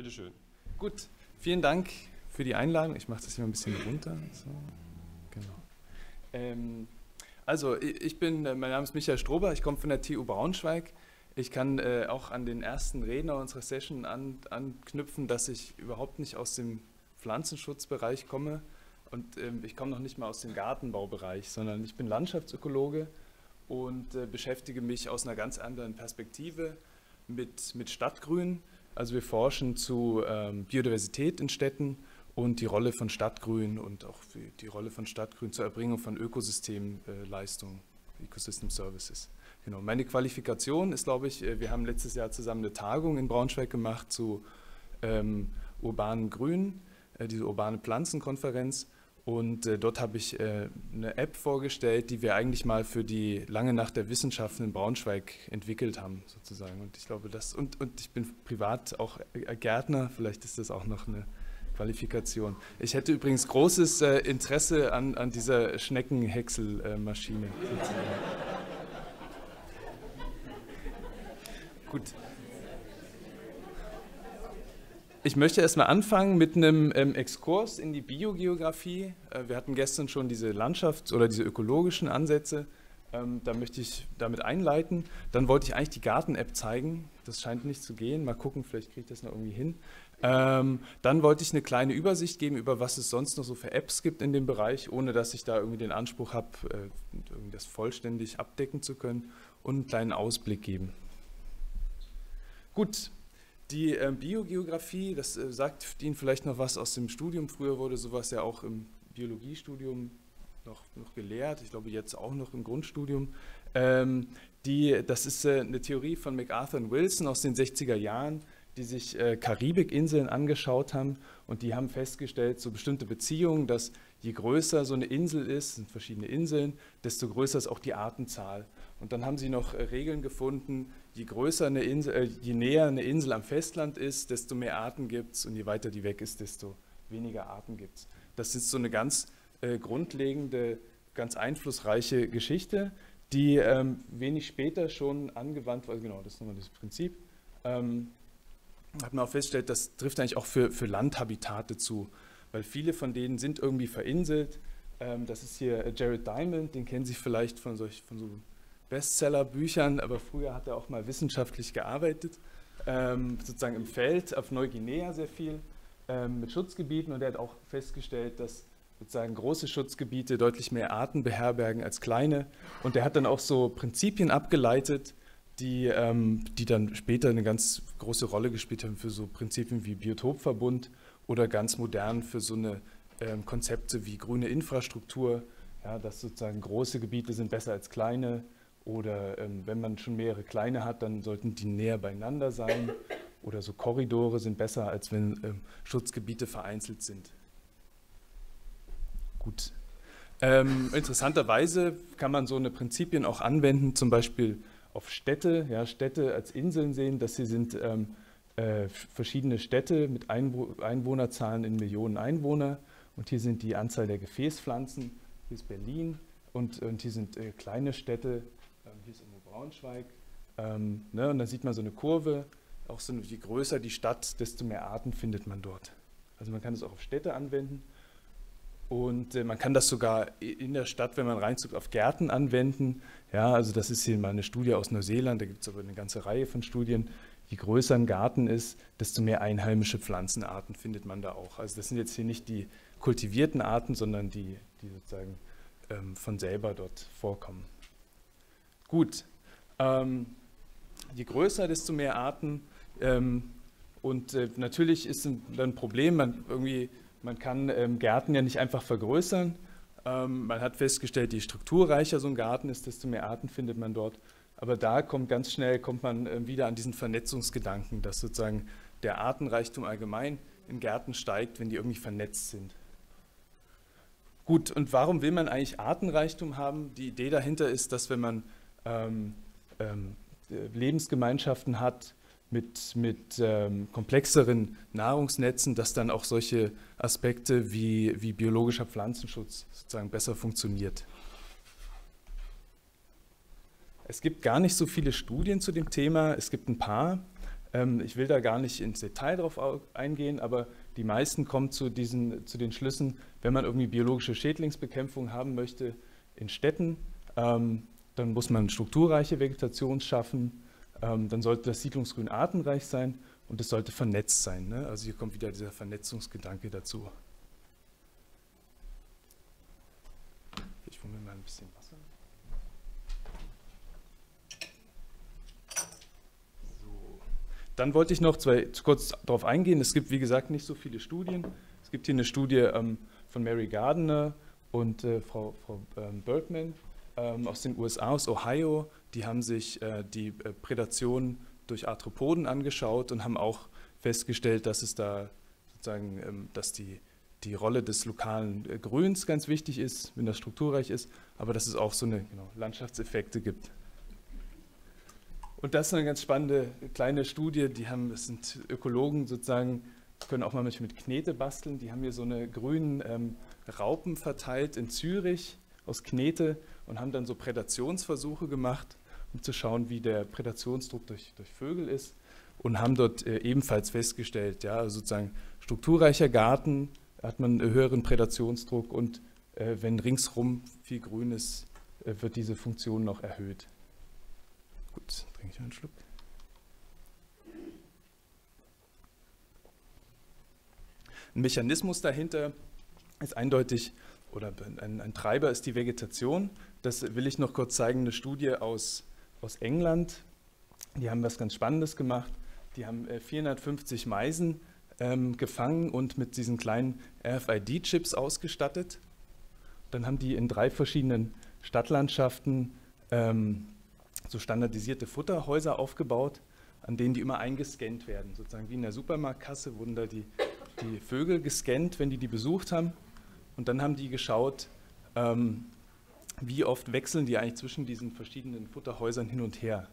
Bitteschön. Gut, vielen Dank für die Einladung. Ich mache das hier ein bisschen runter. So, genau. Ähm, also, ich bin, äh, mein Name ist Michael Strober, ich komme von der TU Braunschweig. Ich kann äh, auch an den ersten Redner unserer Session an, anknüpfen, dass ich überhaupt nicht aus dem Pflanzenschutzbereich komme und ähm, ich komme noch nicht mal aus dem Gartenbaubereich, sondern ich bin Landschaftsökologe und äh, beschäftige mich aus einer ganz anderen Perspektive mit, mit Stadtgrün. Also wir forschen zu ähm, Biodiversität in Städten und die Rolle von Stadtgrün und auch die Rolle von Stadtgrün zur Erbringung von Ökosystemleistungen, äh, Ecosystem Services. Genau. Meine Qualifikation ist, glaube ich, äh, wir haben letztes Jahr zusammen eine Tagung in Braunschweig gemacht zu ähm, urbanen Grün, äh, diese urbane Pflanzenkonferenz. Und äh, dort habe ich äh, eine App vorgestellt, die wir eigentlich mal für die lange Nacht der Wissenschaften in Braunschweig entwickelt haben, sozusagen. Und ich glaube, das, und, und ich bin privat auch äh, Gärtner, vielleicht ist das auch noch eine Qualifikation. Ich hätte übrigens großes äh, Interesse an, an dieser Schneckenhäckselmaschine. Gut. Ich möchte erstmal anfangen mit einem ähm, Exkurs in die Biogeografie. Äh, wir hatten gestern schon diese Landschafts- oder diese ökologischen Ansätze. Ähm, da möchte ich damit einleiten. Dann wollte ich eigentlich die Garten-App zeigen. Das scheint nicht zu gehen. Mal gucken, vielleicht kriege ich das noch irgendwie hin. Ähm, dann wollte ich eine kleine Übersicht geben über was es sonst noch so für Apps gibt in dem Bereich, ohne dass ich da irgendwie den Anspruch habe, äh, das vollständig abdecken zu können und einen kleinen Ausblick geben. Gut, die äh, Biogeografie, das äh, sagt Ihnen vielleicht noch was aus dem Studium. Früher wurde sowas ja auch im Biologiestudium noch, noch gelehrt, ich glaube jetzt auch noch im Grundstudium. Ähm, die, das ist äh, eine Theorie von MacArthur und Wilson aus den 60er Jahren, die sich äh, Karibikinseln angeschaut haben und die haben festgestellt, so bestimmte Beziehungen, dass je größer so eine Insel ist, sind verschiedene Inseln, desto größer ist auch die Artenzahl. Und dann haben sie noch äh, Regeln gefunden, je größer eine Insel, äh, je näher eine Insel am Festland ist, desto mehr Arten gibt es und je weiter die weg ist, desto weniger Arten gibt es. Das ist so eine ganz äh, grundlegende, ganz einflussreiche Geschichte, die ähm, wenig später schon angewandt wurde. Genau, das ist nochmal das Prinzip. Ähm, hat man auch festgestellt, das trifft eigentlich auch für, für Landhabitate zu, weil viele von denen sind irgendwie vereinselt. Ähm, das ist hier äh, Jared Diamond, den kennen Sie vielleicht von, solch, von so Bestseller-Büchern, aber früher hat er auch mal wissenschaftlich gearbeitet, ähm, sozusagen im Feld, auf Neuguinea sehr viel, ähm, mit Schutzgebieten. Und er hat auch festgestellt, dass sozusagen große Schutzgebiete deutlich mehr Arten beherbergen als kleine. Und er hat dann auch so Prinzipien abgeleitet, die, ähm, die dann später eine ganz große Rolle gespielt haben für so Prinzipien wie Biotopverbund oder ganz modern für so eine ähm, Konzepte wie grüne Infrastruktur, ja, dass sozusagen große Gebiete sind besser als kleine, oder ähm, wenn man schon mehrere kleine hat, dann sollten die näher beieinander sein. Oder so Korridore sind besser, als wenn ähm, Schutzgebiete vereinzelt sind. Gut. Ähm, interessanterweise kann man so eine Prinzipien auch anwenden, zum Beispiel auf Städte. Ja, Städte als Inseln sehen, dass sie sind ähm, äh, verschiedene Städte mit Einwo Einwohnerzahlen in Millionen Einwohner. Und hier sind die Anzahl der Gefäßpflanzen. Hier ist Berlin und, und hier sind äh, kleine Städte Braunschweig. Ähm, ne, und dann sieht man so eine Kurve, auch so, je größer die Stadt, desto mehr Arten findet man dort. Also man kann das auch auf Städte anwenden. Und äh, man kann das sogar in der Stadt, wenn man reinzuckt, auf Gärten anwenden. Ja, also das ist hier mal eine Studie aus Neuseeland, da gibt es aber eine ganze Reihe von Studien. Je größer ein Garten ist, desto mehr einheimische Pflanzenarten findet man da auch. Also das sind jetzt hier nicht die kultivierten Arten, sondern die, die sozusagen ähm, von selber dort vorkommen. Gut, ähm, je größer, desto mehr Arten. Ähm, und äh, natürlich ist ein, ein Problem, man, irgendwie, man kann ähm, Gärten ja nicht einfach vergrößern. Ähm, man hat festgestellt, je strukturreicher so ein Garten ist, desto mehr Arten findet man dort. Aber da kommt ganz schnell kommt man äh, wieder an diesen Vernetzungsgedanken, dass sozusagen der Artenreichtum allgemein in Gärten steigt, wenn die irgendwie vernetzt sind. Gut, und warum will man eigentlich Artenreichtum haben? Die Idee dahinter ist, dass wenn man ähm, ähm, Lebensgemeinschaften hat mit, mit ähm, komplexeren Nahrungsnetzen, dass dann auch solche Aspekte wie, wie biologischer Pflanzenschutz sozusagen besser funktioniert. Es gibt gar nicht so viele Studien zu dem Thema, es gibt ein paar. Ähm, ich will da gar nicht ins Detail drauf eingehen, aber die meisten kommen zu, diesen, zu den Schlüssen, wenn man irgendwie biologische Schädlingsbekämpfung haben möchte in Städten, ähm, dann muss man strukturreiche Vegetation schaffen, ähm, dann sollte das Siedlungsgrün artenreich sein und es sollte vernetzt sein. Ne? Also hier kommt wieder dieser Vernetzungsgedanke dazu. Ich hole mir mal ein bisschen Wasser. So. Dann wollte ich noch zwei, kurz darauf eingehen. Es gibt, wie gesagt, nicht so viele Studien. Es gibt hier eine Studie ähm, von Mary Gardner und äh, Frau, Frau ähm, Bergman ähm, aus den USA, aus Ohio. Die haben sich äh, die äh, Prädation durch Arthropoden angeschaut und haben auch festgestellt, dass es da sozusagen, ähm, dass die die Rolle des lokalen äh, Grüns ganz wichtig ist, wenn das strukturreich ist, aber dass es auch so eine genau, Landschaftseffekte gibt. Und das ist eine ganz spannende kleine Studie, die haben, das sind Ökologen sozusagen, können auch mal mit Knete basteln, die haben hier so eine grünen ähm, Raupen verteilt in Zürich aus Knete und haben dann so Prädationsversuche gemacht, um zu schauen, wie der Prädationsdruck durch, durch Vögel ist und haben dort äh, ebenfalls festgestellt, ja, also sozusagen strukturreicher Garten hat man einen höheren Prädationsdruck und äh, wenn ringsrum viel Grün ist, äh, wird diese Funktion noch erhöht. Gut, trinke ich einen Schluck. Ein Mechanismus dahinter ist eindeutig, oder ein, ein, Treiber ist die Vegetation. Das will ich noch kurz zeigen, eine Studie aus, aus England. Die haben was ganz Spannendes gemacht. Die haben 450 äh, Meisen ähm, gefangen und mit diesen kleinen RFID-Chips ausgestattet. Dann haben die in drei verschiedenen Stadtlandschaften ähm, so standardisierte Futterhäuser aufgebaut, an denen die immer eingescannt werden. Sozusagen wie in der Supermarktkasse wurden da die, die Vögel gescannt, wenn die die besucht haben. Und dann haben die geschaut, ähm, wie oft wechseln die eigentlich zwischen diesen verschiedenen Futterhäusern hin und her.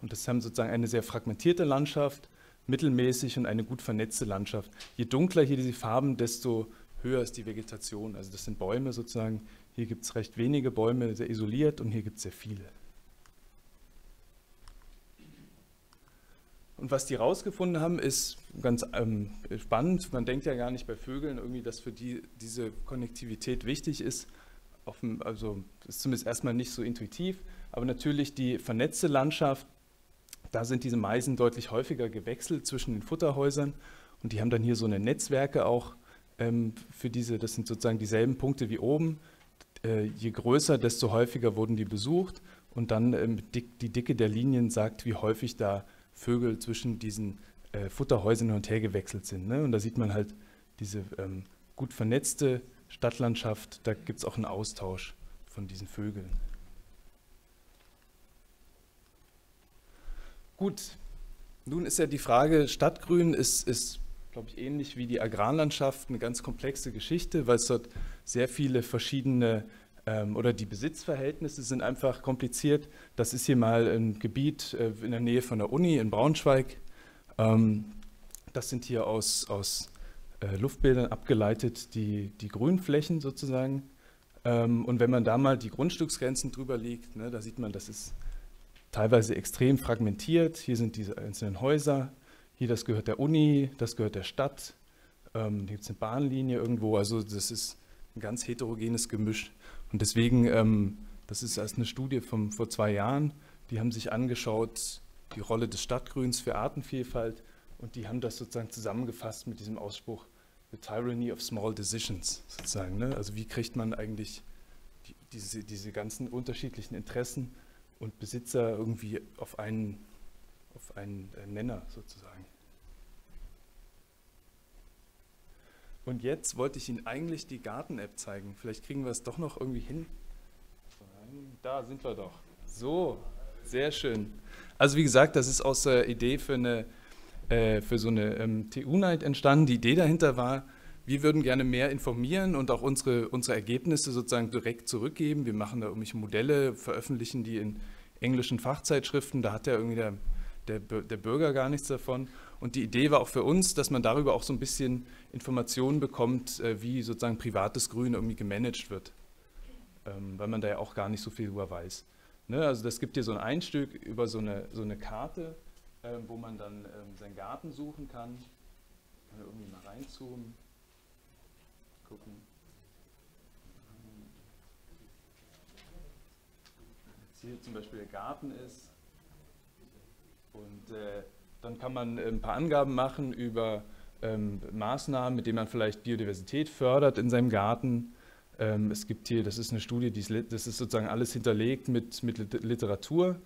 Und das haben sozusagen eine sehr fragmentierte Landschaft mittelmäßig und eine gut vernetzte Landschaft. Je dunkler hier diese Farben, desto höher ist die Vegetation. Also das sind Bäume sozusagen. Hier gibt es recht wenige Bäume, sehr isoliert und hier gibt es sehr viele. Und was die rausgefunden haben, ist ganz ähm, spannend. Man denkt ja gar nicht bei Vögeln irgendwie, dass für die diese Konnektivität wichtig ist. Dem, also ist zumindest erstmal nicht so intuitiv. Aber natürlich die vernetzte Landschaft da sind diese Meisen deutlich häufiger gewechselt zwischen den Futterhäusern und die haben dann hier so eine Netzwerke auch ähm, für diese, das sind sozusagen dieselben Punkte wie oben. Äh, je größer, desto häufiger wurden die besucht und dann ähm, die Dicke der Linien sagt, wie häufig da Vögel zwischen diesen äh, Futterhäusern hin und her gewechselt sind. Ne? Und da sieht man halt diese ähm, gut vernetzte Stadtlandschaft, da gibt es auch einen Austausch von diesen Vögeln. Gut, nun ist ja die Frage, Stadtgrün ist, ist glaube ich, ähnlich wie die Agrarlandschaft eine ganz komplexe Geschichte, weil es dort sehr viele verschiedene oder die Besitzverhältnisse sind einfach kompliziert. Das ist hier mal ein Gebiet äh, in der Nähe von der Uni in Braunschweig. Ähm, das sind hier aus, aus äh, Luftbildern abgeleitet die, die Grünflächen sozusagen. Ähm, und wenn man da mal die Grundstücksgrenzen drüber liegt, ne, da sieht man, das ist teilweise extrem fragmentiert. Hier sind diese einzelnen Häuser, hier das gehört der Uni, das gehört der Stadt, ähm, hier gibt es eine Bahnlinie irgendwo, also das ist ein ganz heterogenes Gemisch. Und deswegen, ähm, das ist erst eine Studie von vor zwei Jahren, die haben sich angeschaut, die Rolle des Stadtgrüns für Artenvielfalt und die haben das sozusagen zusammengefasst mit diesem Ausspruch The Tyranny of Small Decisions sozusagen. Ne? Also wie kriegt man eigentlich die, diese, diese ganzen unterschiedlichen Interessen und Besitzer irgendwie auf einen, auf einen Nenner sozusagen. Und jetzt wollte ich Ihnen eigentlich die Garten-App zeigen. Vielleicht kriegen wir es doch noch irgendwie hin. Da sind wir doch. So, sehr schön. Also wie gesagt, das ist aus der Idee für, eine, äh, für so eine ähm, TU-Night entstanden. Die Idee dahinter war, wir würden gerne mehr informieren und auch unsere, unsere Ergebnisse sozusagen direkt zurückgeben. Wir machen da irgendwelche Modelle, veröffentlichen die in englischen Fachzeitschriften. Da hat ja irgendwie der, der, der Bürger gar nichts davon. Und die Idee war auch für uns, dass man darüber auch so ein bisschen Informationen bekommt, äh, wie sozusagen privates Grün irgendwie gemanagt wird. Ähm, weil man da ja auch gar nicht so viel über weiß. Ne? Also das gibt hier so ein Einstück über so eine, so eine Karte, ähm, wo man dann ähm, seinen Garten suchen kann. Kann irgendwie mal reinzoomen. Gucken. Hier zum Beispiel der Garten ist. Und äh, dann kann man ein paar Angaben machen über ähm, Maßnahmen, mit denen man vielleicht Biodiversität fördert in seinem Garten. Ähm, es gibt hier, das ist eine Studie, die ist, das ist sozusagen alles hinterlegt mit, mit Literatur.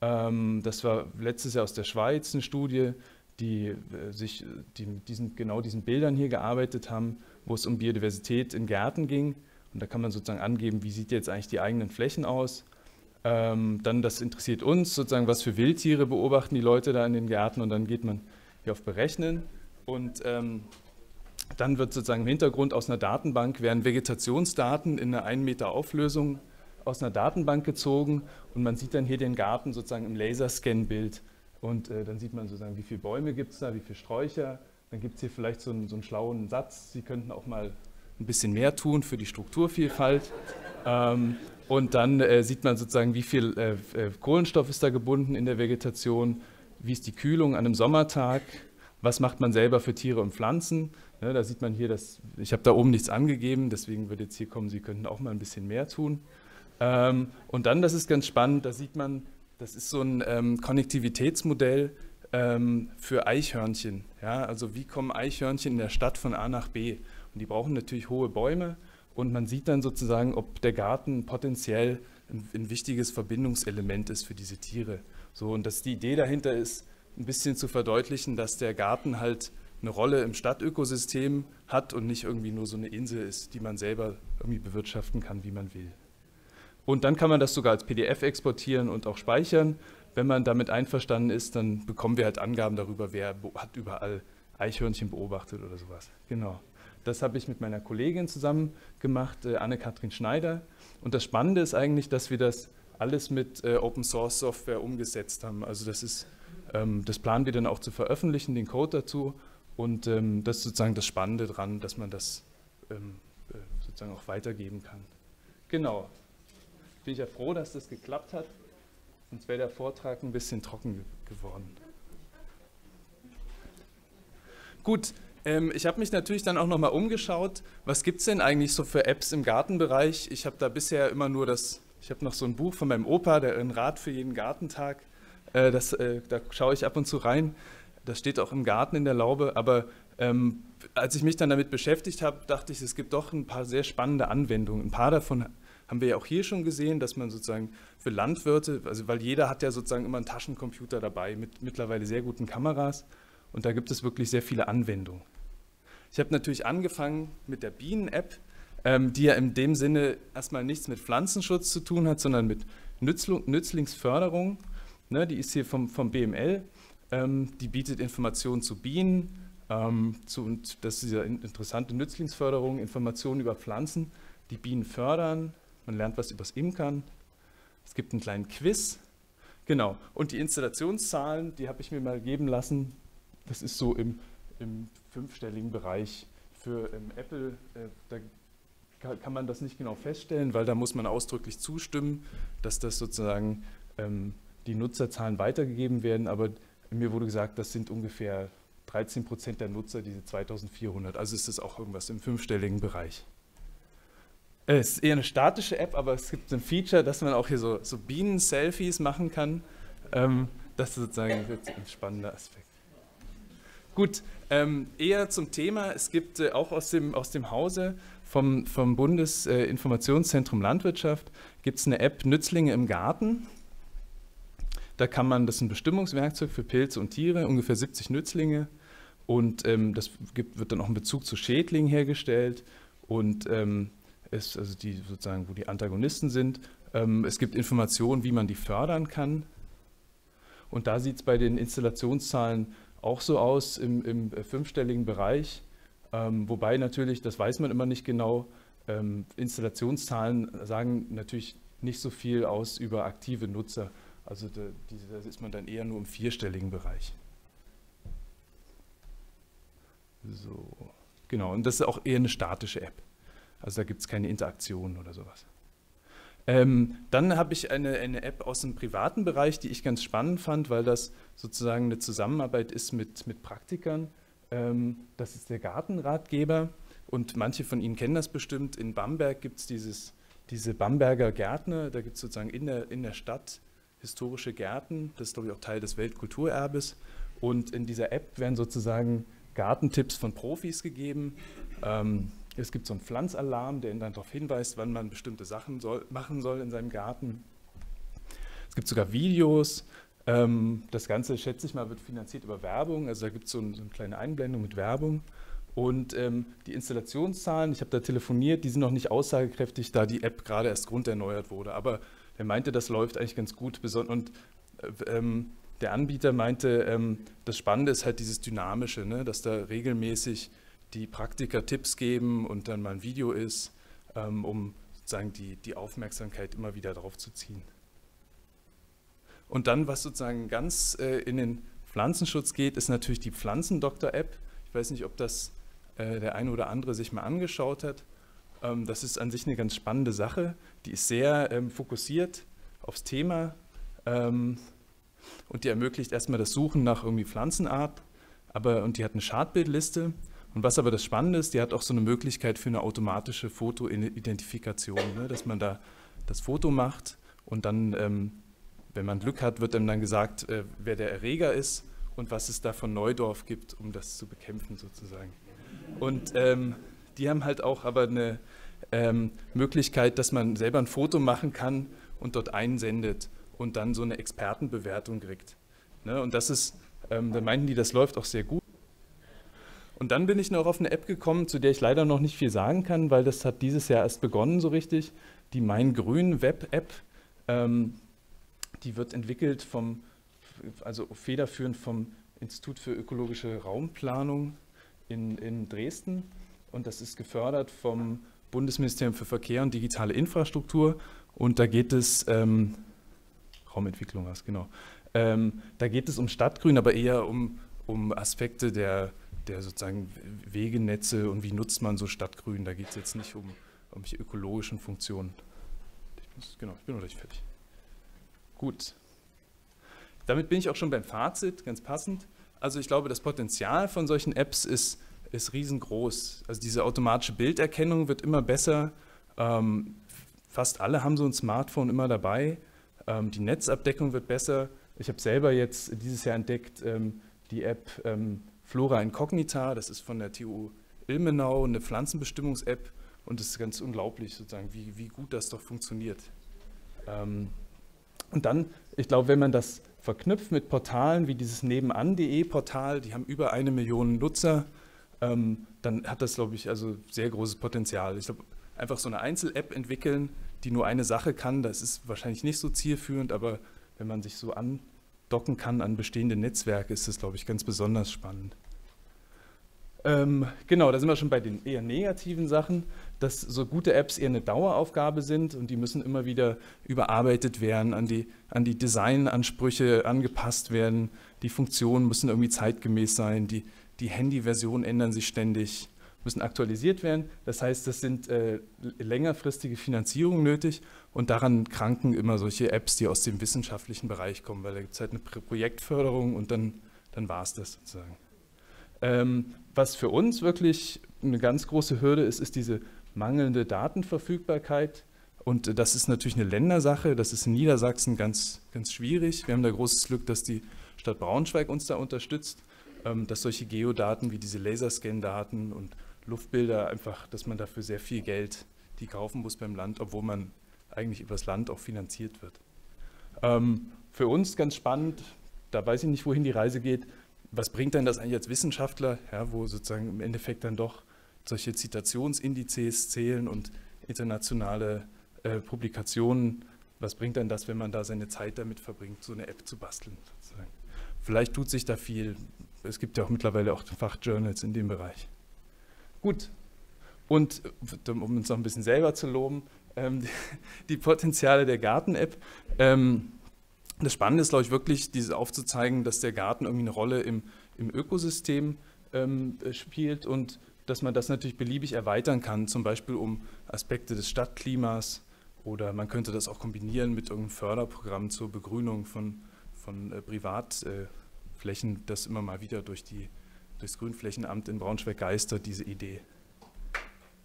Ähm, das war letztes Jahr aus der Schweiz eine Studie, die äh, sich die mit diesen, genau diesen Bildern hier gearbeitet haben, wo es um Biodiversität in Gärten ging. Und da kann man sozusagen angeben, wie sieht jetzt eigentlich die eigenen Flächen aus. Ähm, dann, das interessiert uns, sozusagen, was für Wildtiere beobachten die Leute da in den Gärten und dann geht man hier auf Berechnen. Und ähm, dann wird sozusagen im Hintergrund aus einer Datenbank, werden Vegetationsdaten in einer 1 Meter Auflösung aus einer Datenbank gezogen und man sieht dann hier den Garten sozusagen im Laserscan-Bild und äh, dann sieht man sozusagen, wie viele Bäume gibt es da, wie viele Sträucher. Dann gibt es hier vielleicht so einen, so einen, schlauen Satz, Sie könnten auch mal ein bisschen mehr tun für die Strukturvielfalt. Ähm, und dann äh, sieht man sozusagen, wie viel äh, äh Kohlenstoff ist da gebunden in der Vegetation, wie ist die Kühlung an einem Sommertag, was macht man selber für Tiere und Pflanzen. Ja, da sieht man hier, dass ich habe da oben nichts angegeben, deswegen würde jetzt hier kommen, Sie könnten auch mal ein bisschen mehr tun. Ähm, und dann, das ist ganz spannend, da sieht man, das ist so ein ähm, Konnektivitätsmodell ähm, für Eichhörnchen. Ja? Also wie kommen Eichhörnchen in der Stadt von A nach B? Und die brauchen natürlich hohe Bäume und man sieht dann sozusagen, ob der Garten potenziell ein, ein wichtiges Verbindungselement ist für diese Tiere. So, und dass die Idee dahinter ist, ein bisschen zu verdeutlichen, dass der Garten halt eine Rolle im Stadtökosystem hat und nicht irgendwie nur so eine Insel ist, die man selber irgendwie bewirtschaften kann, wie man will. Und dann kann man das sogar als PDF exportieren und auch speichern. Wenn man damit einverstanden ist, dann bekommen wir halt Angaben darüber, wer hat überall Eichhörnchen beobachtet oder sowas. Genau. Das habe ich mit meiner Kollegin zusammen gemacht, äh, Anne-Kathrin Schneider. Und das Spannende ist eigentlich, dass wir das alles mit äh, Open Source Software umgesetzt haben. Also das ist ähm, das planen wir dann auch zu veröffentlichen, den Code dazu. Und ähm, das ist sozusagen das Spannende dran, dass man das ähm, äh, sozusagen auch weitergeben kann. Genau. Bin ich ja froh, dass das geklappt hat. Sonst wäre der Vortrag ein bisschen trocken geworden. Gut, ähm, ich habe mich natürlich dann auch nochmal umgeschaut. Was gibt es denn eigentlich so für Apps im Gartenbereich? Ich habe da bisher immer nur das, ich habe noch so ein Buch von meinem Opa, der ein Rat für jeden Gartentag. Äh, das, äh, da schaue ich ab und zu rein. Das steht auch im Garten in der Laube. Aber ähm, als ich mich dann damit beschäftigt habe, dachte ich, es gibt doch ein paar sehr spannende Anwendungen. Ein paar davon haben wir ja auch hier schon gesehen, dass man sozusagen für Landwirte, also weil jeder hat ja sozusagen immer einen Taschencomputer dabei mit mittlerweile sehr guten Kameras. Und da gibt es wirklich sehr viele Anwendungen. Ich habe natürlich angefangen mit der Bienen-App, ähm, die ja in dem Sinne erstmal nichts mit Pflanzenschutz zu tun hat, sondern mit Nützlingsförderung. Ne, die ist hier vom, vom BML. Ähm, die bietet Informationen zu Bienen, ähm, zu, und das ist diese interessante Nützlingsförderung, Informationen über Pflanzen, die Bienen fördern. Man lernt was übers Imkern. Es gibt einen kleinen Quiz. Genau. Und die Installationszahlen, die habe ich mir mal geben lassen. Das ist so im, im fünfstelligen Bereich. Für ähm, Apple, äh, da kann man das nicht genau feststellen, weil da muss man ausdrücklich zustimmen, dass das sozusagen ähm, die Nutzerzahlen weitergegeben werden, aber mir wurde gesagt, das sind ungefähr 13 Prozent der Nutzer, diese 2400. Also ist das auch irgendwas im fünfstelligen Bereich. Es ist eher eine statische App, aber es gibt ein Feature, dass man auch hier so, so Bienen-Selfies machen kann. Ähm, das ist sozusagen ein spannender Aspekt. Gut, ähm, eher zum Thema. Es gibt äh, auch aus dem, aus dem Hause vom, vom Bundesinformationszentrum Landwirtschaft gibt es eine App Nützlinge im Garten. Da kann man, das ist ein Bestimmungswerkzeug für Pilze und Tiere, ungefähr 70 Nützlinge. Und ähm, das gibt, wird dann auch ein Bezug zu Schädlingen hergestellt und ähm, ist also die sozusagen, wo die Antagonisten sind. Ähm, es gibt Informationen, wie man die fördern kann. Und da sieht es bei den Installationszahlen auch so aus im, im fünfstelligen Bereich. Ähm, wobei natürlich, das weiß man immer nicht genau, ähm, Installationszahlen sagen natürlich nicht so viel aus über aktive Nutzer. Also da, da ist man dann eher nur im vierstelligen Bereich. So, genau, und das ist auch eher eine statische App. Also da gibt es keine Interaktion oder sowas. Ähm, dann habe ich eine, eine App aus dem privaten Bereich, die ich ganz spannend fand, weil das sozusagen eine Zusammenarbeit ist mit, mit Praktikern. Ähm, das ist der Gartenratgeber und manche von Ihnen kennen das bestimmt. In Bamberg gibt es diese Bamberger Gärtner, da gibt es sozusagen in der, in der Stadt historische Gärten, das ist glaube ich auch Teil des Weltkulturerbes. Und in dieser App werden sozusagen Gartentipps von Profis gegeben. Ähm, es gibt so einen Pflanzalarm, der ihn dann darauf hinweist, wann man bestimmte Sachen soll, machen soll in seinem Garten. Es gibt sogar Videos. Ähm, das Ganze, schätze ich mal, wird finanziert über Werbung. Also da gibt es so, ein, so, eine kleine Einblendung mit Werbung. Und ähm, die Installationszahlen, ich habe da telefoniert, die sind noch nicht aussagekräftig, da die App gerade erst grunderneuert wurde. Aber er meinte, das läuft eigentlich ganz gut. Und äh, ähm, der Anbieter meinte, ähm, das Spannende ist halt dieses Dynamische, ne? dass da regelmäßig die Praktiker Tipps geben und dann mal ein Video ist, ähm, um sozusagen die, die Aufmerksamkeit immer wieder darauf zu ziehen. Und dann, was sozusagen ganz äh, in den Pflanzenschutz geht, ist natürlich die Pflanzendoktor-App. Ich weiß nicht, ob das äh, der eine oder andere sich mal angeschaut hat. Ähm, das ist an sich eine ganz spannende Sache. Die ist sehr ähm, fokussiert aufs Thema ähm, und die ermöglicht erstmal das Suchen nach irgendwie Pflanzenart. Aber, und die hat eine Schadbildliste und was aber das Spannende ist, die hat auch so eine Möglichkeit für eine automatische Fotoidentifikation, ne? dass man da das Foto macht und dann, ähm, wenn man Glück hat, wird einem dann gesagt, äh, wer der Erreger ist und was es da von Neudorf gibt, um das zu bekämpfen sozusagen. Und ähm, die haben halt auch aber eine ähm, Möglichkeit, dass man selber ein Foto machen kann und dort einsendet und dann so eine Expertenbewertung kriegt. Ne? Und das ist, ähm, da meinten die, das läuft auch sehr gut. Und dann bin ich noch auf eine App gekommen, zu der ich leider noch nicht viel sagen kann, weil das hat dieses Jahr erst begonnen so richtig. Die Mein Grün Web App. Ähm, die wird entwickelt vom, also federführend vom Institut für ökologische Raumplanung in, in Dresden. Und das ist gefördert vom Bundesministerium für Verkehr und digitale Infrastruktur. Und da geht es, ähm, Raumentwicklung was, genau. Ähm, da geht es um Stadtgrün, aber eher um, um Aspekte der der sozusagen Wegenetze und wie nutzt man so Stadtgrün. Da geht es jetzt nicht um irgendwelche ökologischen Funktionen. Ich muss, genau, ich bin noch nicht fertig. Gut. Damit bin ich auch schon beim Fazit, ganz passend. Also ich glaube, das Potenzial von solchen Apps ist, ist riesengroß. Also diese automatische Bilderkennung wird immer besser. Ähm, fast alle haben so ein Smartphone immer dabei. Ähm, die Netzabdeckung wird besser. Ich habe selber jetzt dieses Jahr entdeckt, ähm, die App ähm, Flora Incognita, das ist von der TU Ilmenau, eine Pflanzenbestimmungs-App und es ist ganz unglaublich sozusagen, wie, wie gut das doch funktioniert. Ähm, und dann, ich glaube, wenn man das verknüpft mit Portalen wie dieses nebenan.de Portal, die haben über eine Million Nutzer, ähm, dann hat das, glaube ich, also sehr großes Potenzial. Ich glaube, einfach so eine Einzel-App entwickeln, die nur eine Sache kann, das ist wahrscheinlich nicht so zielführend, aber wenn man sich so an docken kann an bestehende Netzwerke, ist das, glaube ich, ganz besonders spannend. Ähm, genau, da sind wir schon bei den eher negativen Sachen, dass so gute Apps eher eine Daueraufgabe sind und die müssen immer wieder überarbeitet werden, an die, an die Designansprüche angepasst werden, die Funktionen müssen irgendwie zeitgemäß sein, die, die Handy-Versionen ändern sich ständig, müssen aktualisiert werden. Das heißt, das sind äh, längerfristige Finanzierungen nötig und daran kranken immer solche Apps, die aus dem wissenschaftlichen Bereich kommen, weil da gibt es halt eine Projektförderung und dann, dann war es das sozusagen. Ähm, was für uns wirklich eine ganz große Hürde ist, ist diese mangelnde Datenverfügbarkeit. Und das ist natürlich eine Ländersache, das ist in Niedersachsen ganz, ganz schwierig. Wir haben da großes Glück, dass die Stadt Braunschweig uns da unterstützt, ähm, dass solche Geodaten wie diese Laserscan-Daten und Luftbilder einfach, dass man dafür sehr viel Geld die kaufen muss beim Land, obwohl man eigentlich übers Land auch finanziert wird. Ähm, für uns ganz spannend, da weiß ich nicht, wohin die Reise geht, was bringt denn das eigentlich als Wissenschaftler, ja, wo sozusagen im Endeffekt dann doch solche Zitationsindizes zählen und internationale äh, Publikationen, was bringt denn das, wenn man da seine Zeit damit verbringt, so eine App zu basteln? Sozusagen. Vielleicht tut sich da viel. Es gibt ja auch mittlerweile auch Fachjournals in dem Bereich. Gut. Und um uns noch ein bisschen selber zu loben, ähm, die, Potenziale der Garten-App. Ähm, das Spannende ist, glaube ich, wirklich, diese aufzuzeigen, dass der Garten irgendwie eine Rolle im, im Ökosystem ähm, spielt und dass man das natürlich beliebig erweitern kann, zum Beispiel um Aspekte des Stadtklimas oder man könnte das auch kombinieren mit irgendeinem Förderprogramm zur Begrünung von, von äh, Privatflächen, äh, das immer mal wieder durch die, durchs Grünflächenamt in Braunschweig geistert, diese Idee.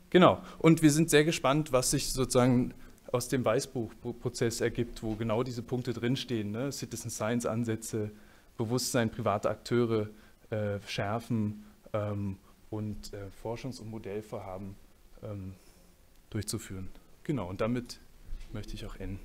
Genau, und wir sind sehr gespannt, was sich sozusagen aus dem Weißbuchprozess ergibt, wo genau diese Punkte drinstehen, ne? Citizen Science Ansätze, Bewusstsein privater Akteure äh, schärfen ähm, und äh, Forschungs- und Modellvorhaben ähm, durchzuführen. Genau, und damit möchte ich auch enden.